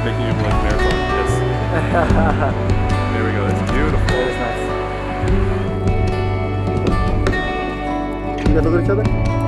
tried making like marathon there we go, It's beautiful. It's nice. You guys look at each other?